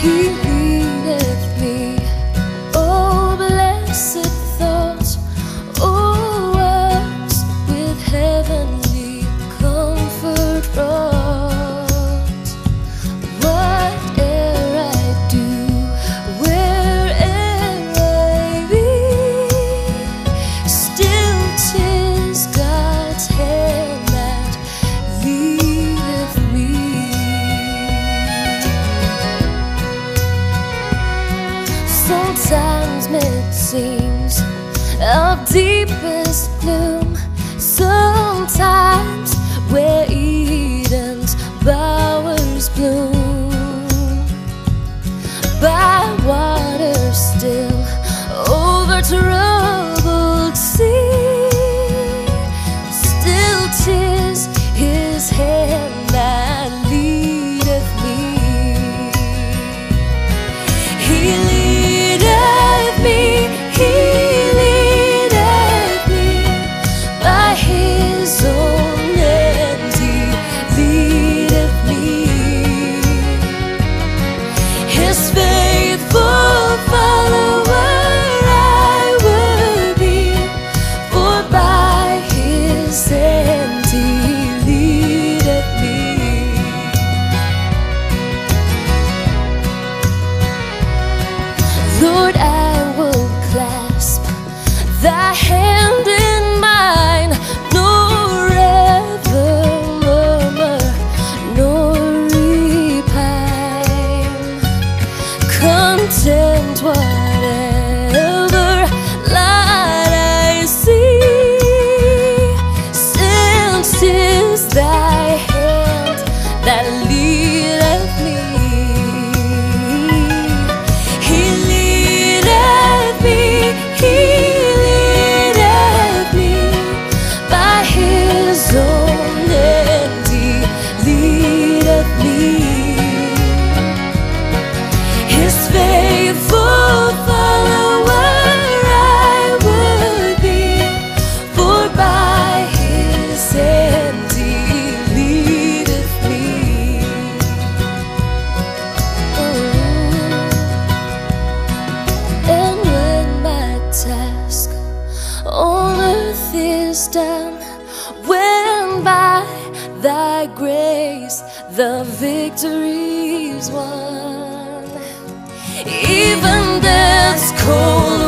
keep seams, of deepest blue. thy hand in mine, murmur, repine. Content stand when by thy grace the victory's won. Even death's cold.